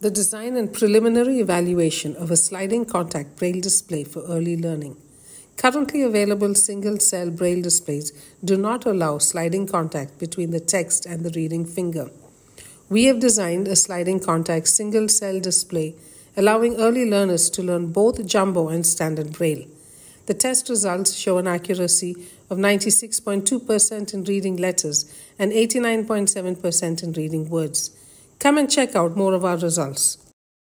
the design and preliminary evaluation of a sliding contact braille display for early learning. Currently available single cell braille displays do not allow sliding contact between the text and the reading finger. We have designed a sliding contact single cell display allowing early learners to learn both jumbo and standard braille. The test results show an accuracy of 96.2% in reading letters and 89.7% in reading words. Come and check out more of our results.